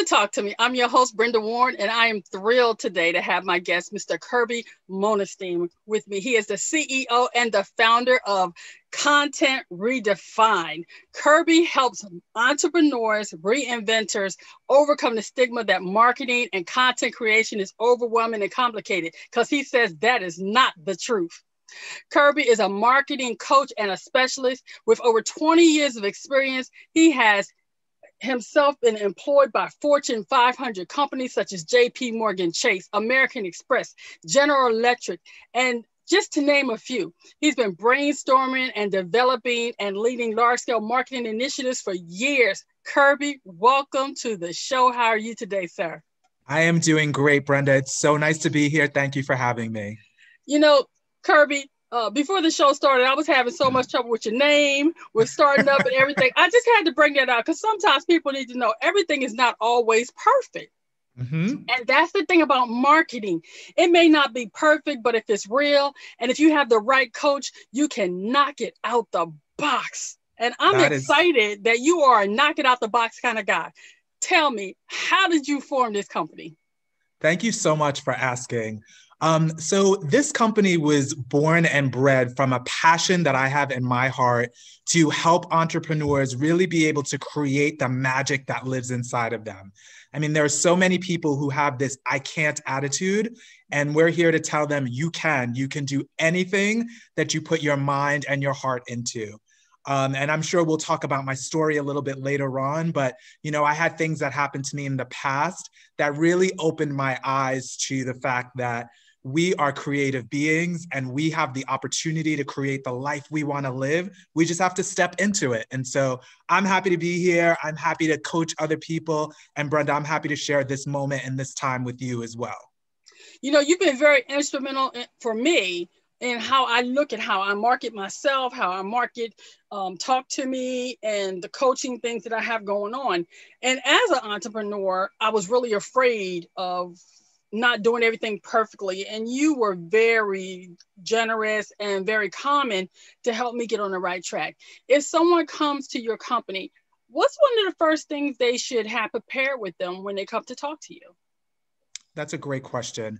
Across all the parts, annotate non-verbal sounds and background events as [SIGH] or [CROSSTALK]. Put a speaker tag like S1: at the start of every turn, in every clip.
S1: To Talk to Me. I'm your host, Brenda Warren, and I am thrilled today to have my guest, Mr. Kirby Monestime, with me. He is the CEO and the founder of Content Redefined. Kirby helps entrepreneurs, reinventors overcome the stigma that marketing and content creation is overwhelming and complicated, because he says that is not the truth. Kirby is a marketing coach and a specialist with over 20 years of experience. He has himself been employed by Fortune 500 companies such as JP Morgan Chase, American Express, General Electric, and just to name a few. He's been brainstorming and developing and leading large scale marketing initiatives for years. Kirby, welcome to the show. How are you today, sir?
S2: I am doing great, Brenda. It's so nice to be here. Thank you for having me.
S1: You know, Kirby, uh, before the show started, I was having so much trouble with your name, with starting up and everything. I just had to bring that out because sometimes people need to know everything is not always perfect. Mm-hmm. And that's the thing about marketing. It may not be perfect, but if it's real and if you have the right coach, you can knock it out the box. And I'm that excited is... that you are a knock it out the box kind of guy. Tell me, how did you form this company?
S2: Thank you so much for asking. Um, so this company was born and bred from a passion that I have in my heart to help entrepreneurs really be able to create the magic that lives inside of them. I mean, there are so many people who have this I can't attitude, and we're here to tell them you can. You can do anything that you put your mind and your heart into. Um, and I'm sure we'll talk about my story a little bit later on. But, you know, I had things that happened to me in the past that really opened my eyes to the fact that we are creative beings and we have the opportunity to create the life we want to live. We just have to step into it. And so I'm happy to be here. I'm happy to coach other people. And Brenda, I'm happy to share this moment and this time with you as well.
S1: You know, you've been very instrumental for me in how I look at how I market myself, how I market um, Talk to Me, and the coaching things that I have going on. And as an entrepreneur, I was really afraid of not doing everything perfectly. And you were very generous and very common to help me get on the right track. If someone comes to your company, what's one of the first things they should have prepared with them when they come to talk to you?
S2: That's a great question.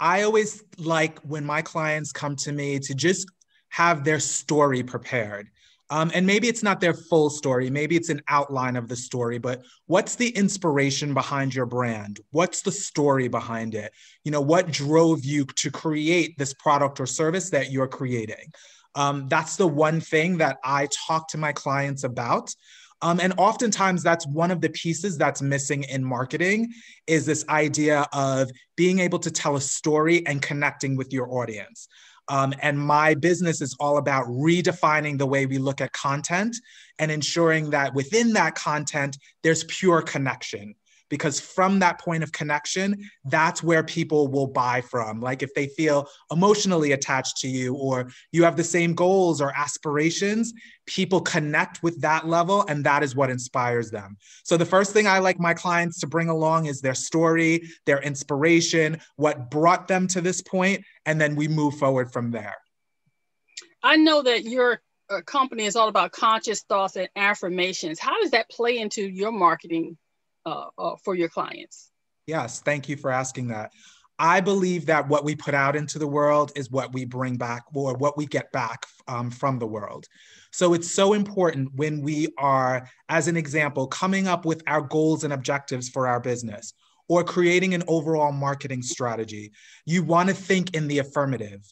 S2: I always like when my clients come to me to just have their story prepared. Um, and maybe it's not their full story, maybe it's an outline of the story, but what's the inspiration behind your brand? What's the story behind it? You know, what drove you to create this product or service that you're creating? Um, that's the one thing that I talk to my clients about. Um, and oftentimes that's one of the pieces that's missing in marketing is this idea of being able to tell a story and connecting with your audience. Um, and my business is all about redefining the way we look at content and ensuring that within that content, there's pure connection because from that point of connection, that's where people will buy from. Like if they feel emotionally attached to you or you have the same goals or aspirations, people connect with that level and that is what inspires them. So the first thing I like my clients to bring along is their story, their inspiration, what brought them to this point, and then we move forward from there.
S1: I know that your uh, company is all about conscious thoughts and affirmations. How does that play into your marketing uh, uh, for your clients?
S2: Yes, thank you for asking that. I believe that what we put out into the world is what we bring back or what we get back um, from the world. So it's so important when we are, as an example, coming up with our goals and objectives for our business or creating an overall marketing strategy. You want to think in the affirmative.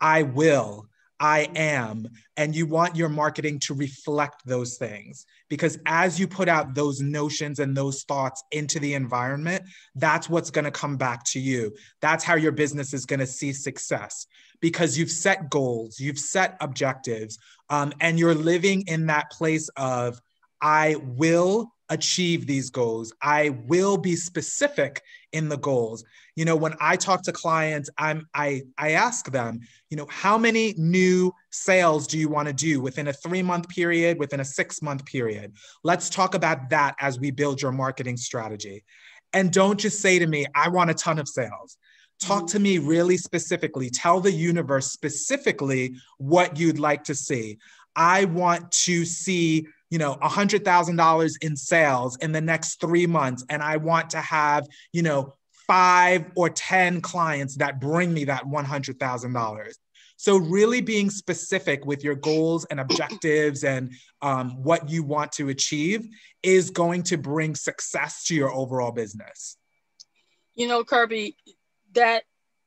S2: I will, I am, and you want your marketing to reflect those things. Because as you put out those notions and those thoughts into the environment, that's what's going to come back to you. That's how your business is going to see success because you've set goals, you've set objectives, um, and you're living in that place of, I will achieve these goals. I will be specific in the goals. You know, when I talk to clients, I'm I I ask them, you know, how many new sales do you want to do within a 3-month period, within a 6-month period? Let's talk about that as we build your marketing strategy. And don't just say to me, I want a ton of sales. Talk to me really specifically. Tell the universe specifically what you'd like to see. I want to see you know, $100,000 in sales in the next three months, and I want to have, you know, five or 10 clients that bring me that $100,000. So, really being specific with your goals and objectives and um, what you want to achieve is going to bring success to your overall business.
S1: You know, Kirby, that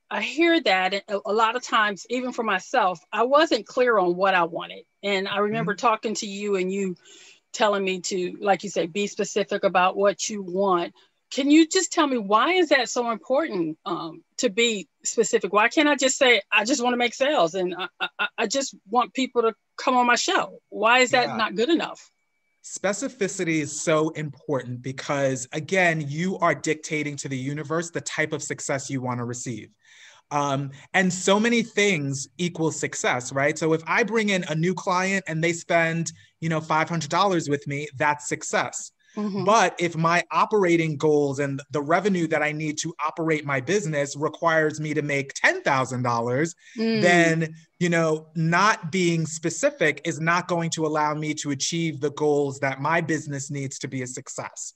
S1: I hear that a lot of times, even for myself, I wasn't clear on what I wanted. And I remember mm-hmm. talking to you and you telling me to, like you say, be specific about what you want. Can you just tell me why is that so important um, to be specific? Why can't I just say I just want to make sales and I, I, I just want people to come on my show? Why is that yeah. not good enough?
S2: Specificity is so important because, again, you are dictating to the universe the type of success you want to receive. Um, and so many things equal success, right? So if I bring in a new client and they spend, you know, $500 with me, that's success. Mm-hmm. But if my operating goals and the revenue that I need to operate my business requires me to make $10,000, mm. then, you know, not being specific is not going to allow me to achieve the goals that my business needs to be a success.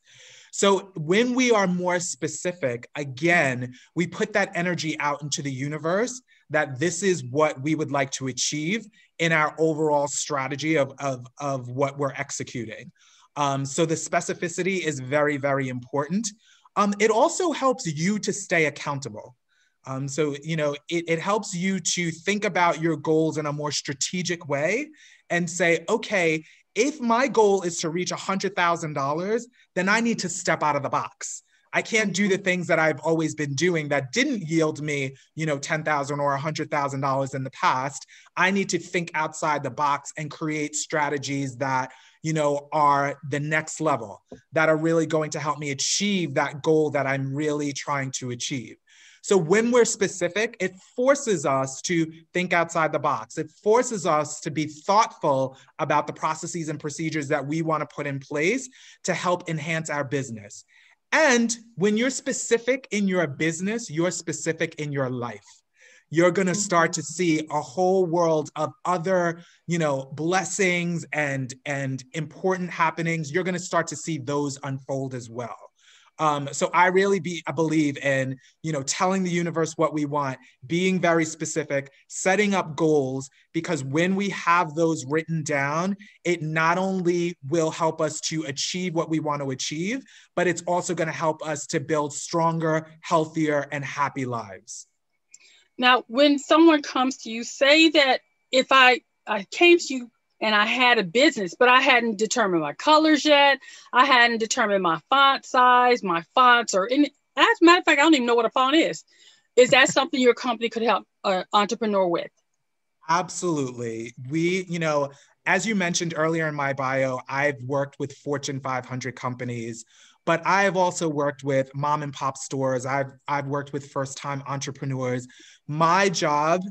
S2: So when we are more specific, again, we put that energy out into the universe that this is what we would like to achieve in our overall strategy of, of, of what we're executing. Um, so the specificity is very, very important. Um, it also helps you to stay accountable. Um, so, you know, it, it helps you to think about your goals in a more strategic way and say, okay, if my goal is to reach $100,000, then I need to step out of the box. I can't do the things that I've always been doing that didn't yield me, you know, 10,000 or $100,000 in the past. I need to think outside the box and create strategies that you know, are the next level that are really going to help me achieve that goal that I'm really trying to achieve. So when we're specific, it forces us to think outside the box. It forces us to be thoughtful about the processes and procedures that we want to put in place to help enhance our business. And when you're specific in your business, you're specific in your life you're going to start to see a whole world of other you know blessings and and important happenings you're going to start to see those unfold as well um, so I really be I believe in you know telling the universe what we want, being very specific, setting up goals because when we have those written down, it not only will help us to achieve what we want to achieve, but it's also going to help us to build stronger, healthier, and happy lives.
S1: Now, when someone comes to you, say that if I, I came to you and I had a business, but I hadn't determined my colors yet, I hadn't determined my font size, my fonts, or any, as a matter of fact, I don't even know what a font is. Is that [LAUGHS] something your company could help an entrepreneur with?
S2: Absolutely. We, you know, as you mentioned earlier in my bio, I've worked with Fortune 500 companies but I've also worked with mom and pop stores. I've I've worked with first time entrepreneurs. My job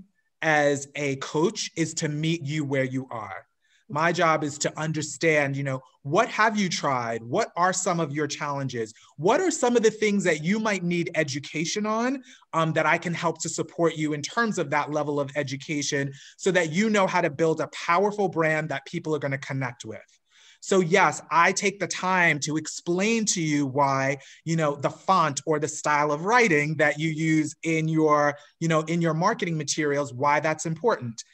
S2: as a coach is to meet you where you are. My job is to understand, you know, what have you tried? What are some of your challenges? What are some of the things that you might need education on um, that I can help to support you in terms of that level of education so that you know how to build a powerful brand that people are going to connect with? So yes, I take the time to explain to you why, you know, the font or the style of writing that you use in your, you know, in your marketing materials, why that's important.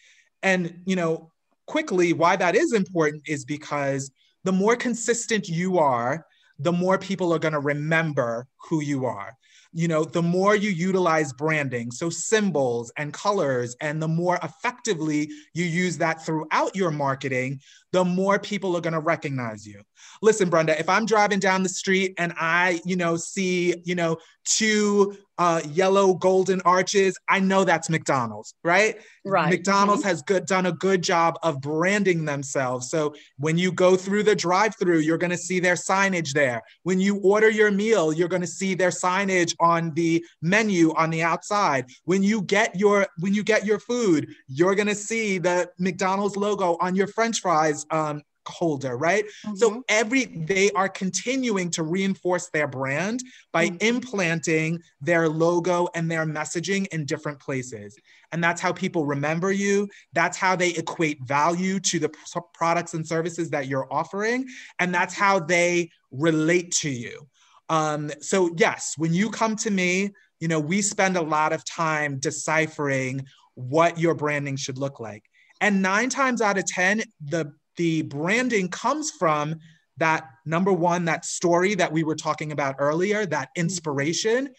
S2: And, you know, quickly, why that is important is because the more consistent you are, the more people are going to remember who you are you know, the more you utilize branding, so symbols and colors, and the more effectively you use that throughout your marketing, the more people are going to recognize you. Listen, Brenda, if I'm driving down the street and I, you know, see, you know, two uh, yellow golden arches, I know that's McDonald's, right?
S1: Right.
S2: McDonald's mm-hmm. has good done a good job of branding themselves. So when you go through the drive-through, you're going to see their signage there. When you order your meal, you're going to see their signage on the menu on the outside. When you get your when you get your food, you're going to see the McDonald's logo on your French fries um, holder, right? Mm-hmm. So every they are continuing to reinforce their brand by mm-hmm. implanting their logo and their messaging in different places. And that's how people remember you. That's how they equate value to the products and services that you're offering. And that's how they relate to you. Um, so, yes, when you come to me, you know, we spend a lot of time deciphering what your branding should look like. And nine times out of 10, the, the branding comes from that number one, that story that we were talking about earlier, that inspiration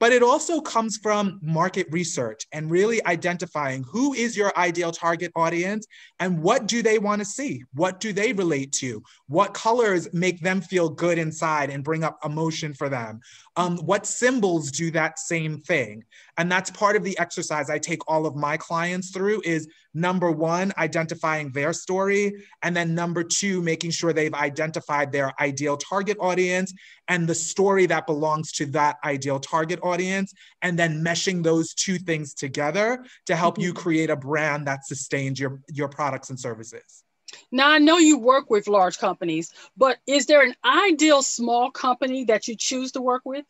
S2: but it also comes from market research and really identifying who is your ideal target audience and what do they want to see? What do they relate to? What colors make them feel good inside and bring up emotion for them? Um, what symbols do that same thing? And that's part of the exercise i take all of my clients through is number one identifying their story and then number two making sure they've identified their ideal target audience and the story that belongs to that ideal target audience and then meshing those two things together to help you mm-hmm. create a brand that sustains your your products and services
S1: now I know you work with large companies, but is there an ideal small company that you choose to work with?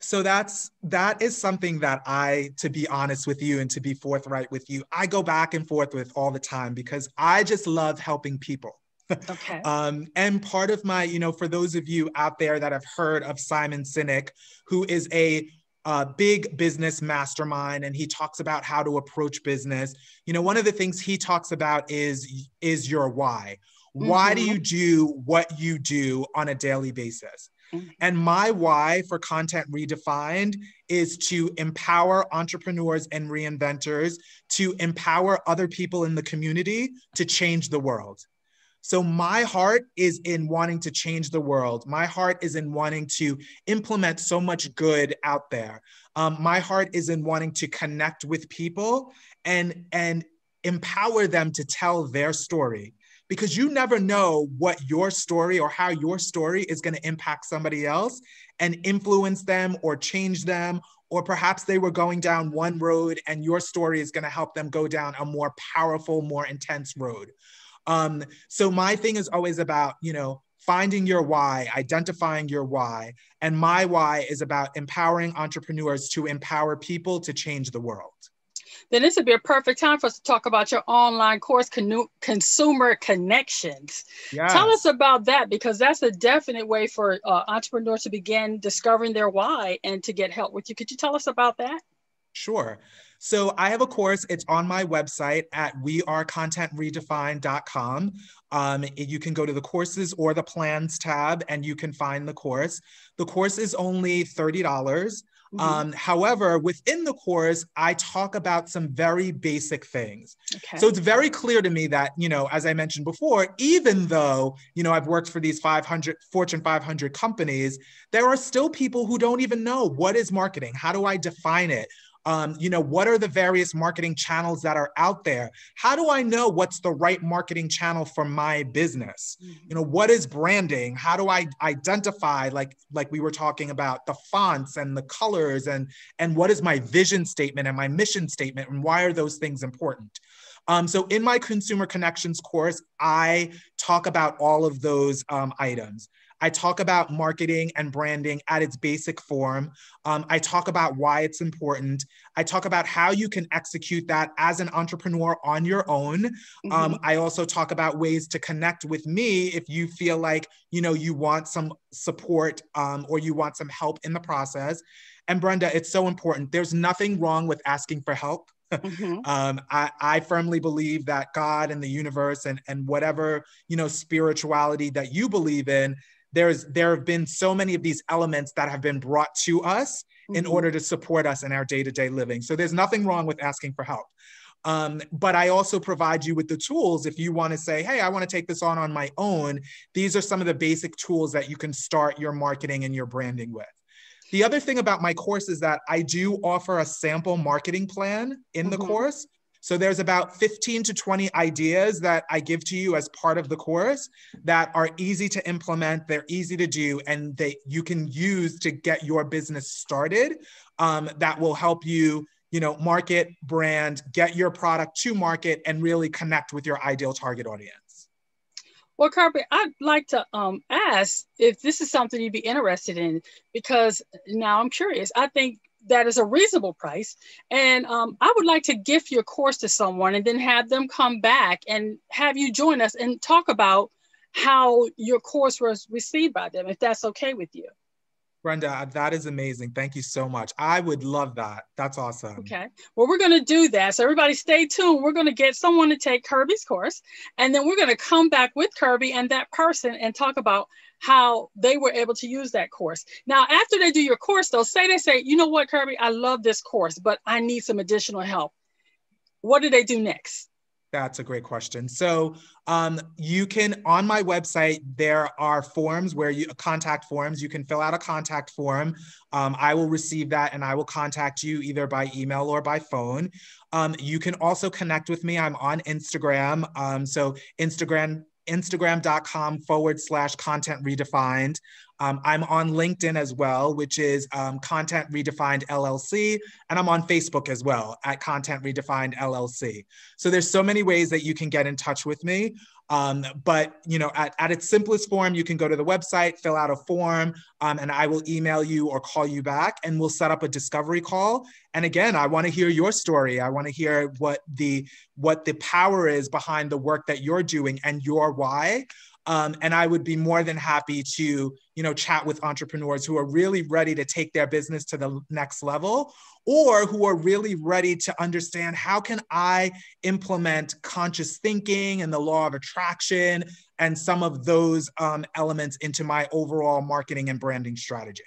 S2: So that's that is something that I, to be honest with you and to be forthright with you, I go back and forth with all the time because I just love helping people. Okay. [LAUGHS] um, and part of my, you know, for those of you out there that have heard of Simon Sinek, who is a uh, big business mastermind and he talks about how to approach business you know one of the things he talks about is is your why why mm-hmm. do you do what you do on a daily basis mm-hmm. and my why for content redefined is to empower entrepreneurs and reinventors to empower other people in the community to change the world so my heart is in wanting to change the world. My heart is in wanting to implement so much good out there. Um, my heart is in wanting to connect with people and and empower them to tell their story because you never know what your story or how your story is going to impact somebody else and influence them or change them or perhaps they were going down one road and your story is going to help them go down a more powerful more intense road um, so my thing is always about, you know, finding your why, identifying your why. And my why is about empowering entrepreneurs to empower people to change the world.
S1: Then this would be a perfect time for us to talk about your online course, Consumer Connections. Yes. Tell us about that because that's a definite way for uh, entrepreneurs to begin discovering their why and to get help with you. Could you tell us about that?
S2: Sure. So I have a course. It's on my website at wearecontentredefined.com. Um, you can go to the courses or the plans tab and you can find the course. The course is only $30. Mm-hmm. Um, however, within the course, I talk about some very basic things. Okay. So it's very clear to me that, you know, as I mentioned before, even though, you know, I've worked for these 500 Fortune 500 companies, there are still people who don't even know what is marketing? How do I define it? Um, you know, what are the various marketing channels that are out there? How do I know what's the right marketing channel for my business? You know, what is branding? How do I identify, like, like we were talking about, the fonts and the colors, and and what is my vision statement and my mission statement, and why are those things important? Um, so in my consumer connections course, I talk about all of those um, items. I talk about marketing and branding at its basic form. Um, I talk about why it's important. I talk about how you can execute that as an entrepreneur on your own. Um, mm-hmm. Um, I also talk about ways to connect with me if you feel like you know you want some support um, or you want some help in the process. And Brenda, it's so important. There's nothing wrong with asking for help. Mm-hmm. [LAUGHS] um, I, I firmly believe that God and the universe and, and whatever, you know, spirituality that you believe in, there's there have been so many of these elements that have been brought to us mm-hmm. in order to support us in our day-to-day living so there's nothing wrong with asking for help um, but I also provide you with the tools if you want to say, hey, I want to take this on on my own. These are some of the basic tools that you can start your marketing and your branding with. The other thing about my course is that I do offer a sample marketing plan in mm-hmm. the course. So there's about 15 to 20 ideas that I give to you as part of the course that are easy to implement, they're easy to do, and they you can use to get your business started. Um, that will help you, you know, market, brand, get your product to market, and really connect with your ideal target audience.
S1: Well, Kirby, I'd like to um, ask if this is something you'd be interested in, because now I'm curious. I think that is a reasonable price. And um, I would like to gift your course to someone and then have them come back and have you join us and talk about how your course was received by them, if that's okay with you.
S2: Brenda, that is amazing. Thank you so much. I would love that. That's awesome.
S1: Okay. Well, we're going to do that. So, everybody stay tuned. We're going to get someone to take Kirby's course, and then we're going to come back with Kirby and that person and talk about how they were able to use that course. Now, after they do your course, they'll say, they say, you know what, Kirby, I love this course, but I need some additional help. What do they do next?
S2: That's a great question. So um, you can on my website there are forms where you contact forms. You can fill out a contact form. Um, I will receive that and I will contact you either by email or by phone. Um, you can also connect with me. I'm on Instagram. Um, so Instagram instagram.com forward slash content redefined. Um, I'm on LinkedIn as well, which is um, Content Redefined LLC, and I'm on Facebook as well at Content Redefined LLC. So there's so many ways that you can get in touch with me. Um, but you know, at, at its simplest form, you can go to the website, fill out a form, um, and I will email you or call you back, and we'll set up a discovery call. And again, I want to hear your story. I want to hear what the what the power is behind the work that you're doing and your why. Um, and I would be more than happy to, you know, chat with entrepreneurs who are really ready to take their business to the next level or who are really ready to understand how can I implement conscious thinking and the law of attraction and some of those um, elements into my overall marketing and branding strategy.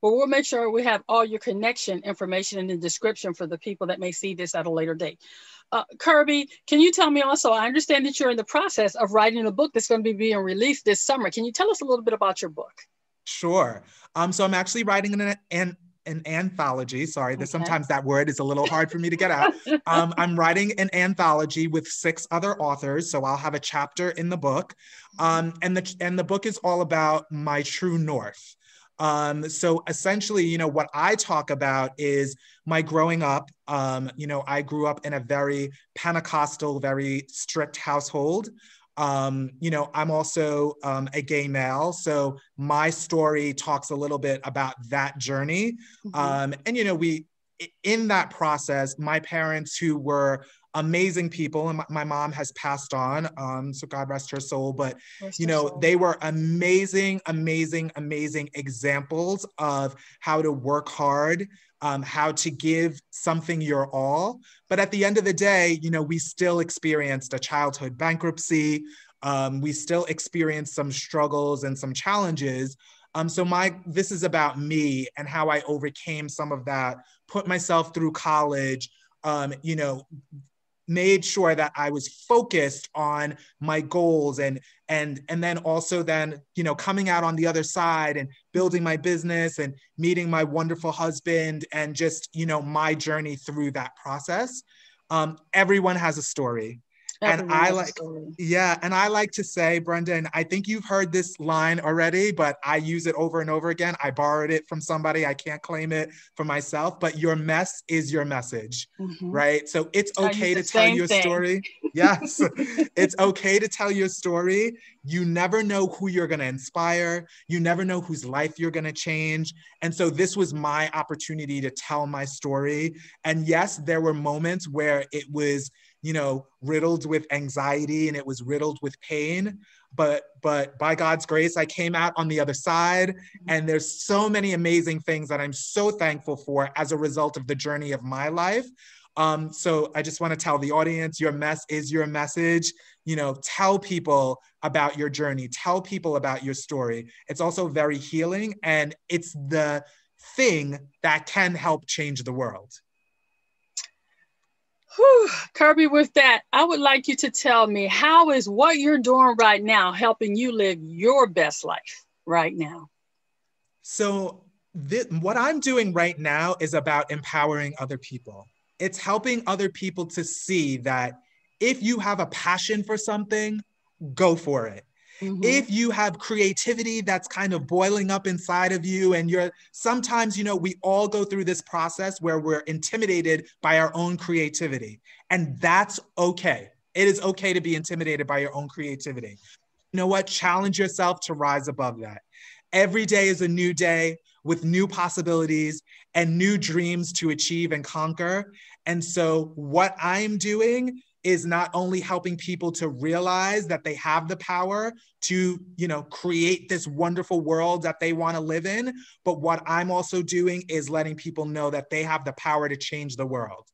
S1: Well, we'll make sure we have all your connection information in the description for the people that may see this at a later date. Uh, Kirby, can you tell me also? I understand that you're in the process of writing a book that's going to be being released this summer. Can you tell us a little bit about your book?
S2: Sure. Um, so I'm actually writing an, an an anthology. Sorry, okay. sometimes that word is a little hard for me to get out. [LAUGHS] Um, I'm writing an anthology with six other authors, so I'll have a chapter in the book, um, and the and the book is all about my true north. Um, so essentially, you know, what I talk about is my growing up. Um, you know, I grew up in a very Pentecostal, very strict household. Um, you know, I'm also um, a gay male, so my story talks a little bit about that journey. Mm-hmm. Um, and you know, we in that process, my parents who were amazing people and my, my mom has passed on um, so god rest her soul but rest you know they were amazing amazing amazing examples of how to work hard um, how to give something your all but at the end of the day you know we still experienced a childhood bankruptcy um, we still experienced some struggles and some challenges um, so my this is about me and how I overcame some of that, put myself through college, um, you know, made sure that I was focused on my goals and and and then also then you know coming out on the other side and building my business and meeting my wonderful husband and just you know my journey through that process. Um, everyone has a story and I like, story. yeah, and I like to say, Brendan, I think you've heard this line already, but I use it over and over again. I borrowed it from somebody. I can't claim it for myself, but your mess is your message, mm-hmm. right? So it's okay to tell your thing. story. [LAUGHS] Yes, it's okay to tell your story. You never know who you're going to inspire. You never know whose life you're going to change. And so this was my opportunity to tell my story. And yes, there were moments where it was you know, riddled with anxiety and it was riddled with pain. But but by God's grace, I came out on the other side. And there's so many amazing things that I'm so thankful for as a result of the journey of my life. Um, so I just want to tell the audience your mess is your message. You know, tell people about your journey, tell people about your story. It's also very healing and it's the thing that can help change the world.
S1: Whew, Kirby, with that, I would like you to tell me how is what you're doing right now helping you live your best life right now?
S2: So, th- what I'm doing right now is about empowering other people. It's helping other people to see that if you have a passion for something, go for it. Mm-hmm. If you have creativity that's kind of boiling up inside of you, and you're sometimes, you know, we all go through this process where we're intimidated by our own creativity, and that's okay. It is okay to be intimidated by your own creativity. You know what? Challenge yourself to rise above that. Every day is a new day with new possibilities and new dreams to achieve and conquer. And so, what I'm doing is not only helping people to realize that they have the power to you know create this wonderful world that they want to live in but what i'm also doing is letting people know that they have the power to change the world.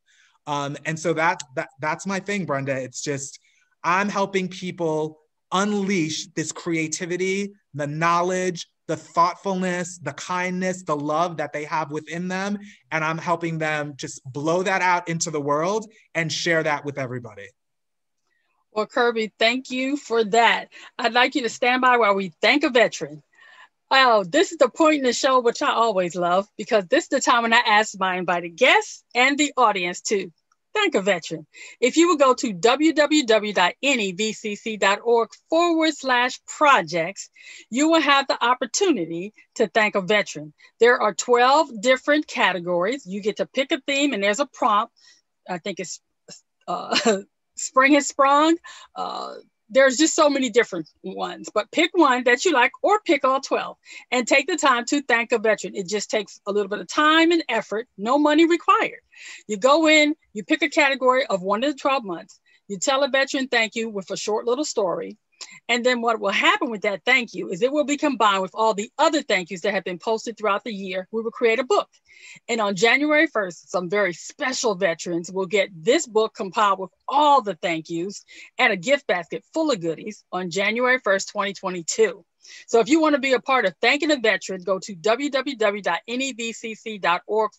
S2: Um, and so that, that that's my thing brenda. It's just i'm helping people unleash this creativity the knowledge the thoughtfulness, the kindness, the love that they have within them. And I'm helping them just blow that out into the world and share that with everybody.
S1: Well, Kirby, thank you for that. I'd like you to stand by while we thank a veteran. Well, this is the point in the show, which I always love, because this is the time when I ask my invited guests and the audience to thank a veteran. If you would go to www.nevcc.org forward slash projects, you will have the opportunity to thank a veteran. There are 12 different categories. You get to pick a theme, and there's a prompt. I think it's uh, [LAUGHS] Spring has Sprung. Uh, there's just so many different ones, but pick one that you like or pick all 12 and take the time to thank a veteran. It just takes a little bit of time and effort, no money required. You go in, you pick a category of one to 12 months, you tell a veteran thank you with a short little story. And then what will happen with that thank you is it will be combined with all the other thank yous that have been posted throughout the year. We will create a book. And on January 1st, some very special veterans will get this book compiled with all the thank yous and a gift basket full of goodies on January 1st, 2022. So if you want to be a part of thanking a veteran, go to www.nevcc.org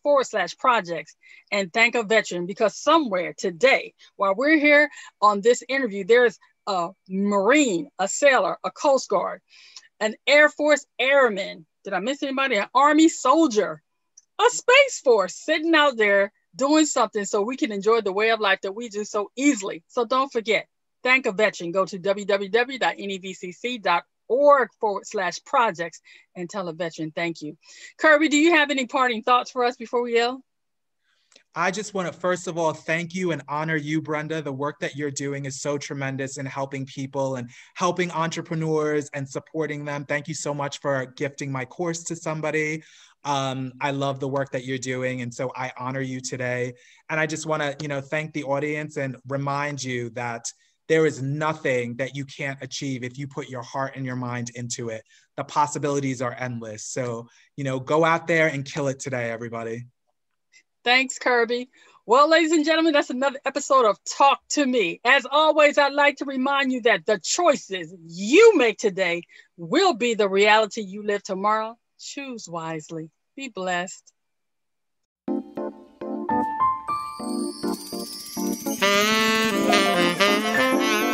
S1: forward slash projects and thank a veteran because somewhere today, while we're here on this interview, there's a Marine, a sailor, a Coast Guard, an Air Force airman. Did I miss anybody? An Army soldier, a Space Force sitting out there doing something so we can enjoy the way of life that we do so easily. So don't forget, thank a veteran. Go to www.nevcc.org forward slash projects and tell a veteran thank you. Kirby, do you have any parting thoughts for us before we yell?
S2: I just want to first of all thank you and honor you, Brenda. The work that you're doing is so tremendous in helping people and helping entrepreneurs and supporting them. Thank you so much for gifting my course to somebody. Um, I love the work that you're doing, and so I honor you today. And I just want to, you know, thank the audience and remind you that there is nothing that you can't achieve if you put your heart and your mind into it. The possibilities are endless. So, you know, go out there and kill it today, everybody.
S1: Thanks, Kirby. Well, ladies and gentlemen, that's another episode of Talk to Me. As always, I'd like to remind you that the choices you make today will be the reality you live tomorrow. Choose wisely. Be blessed. [LAUGHS]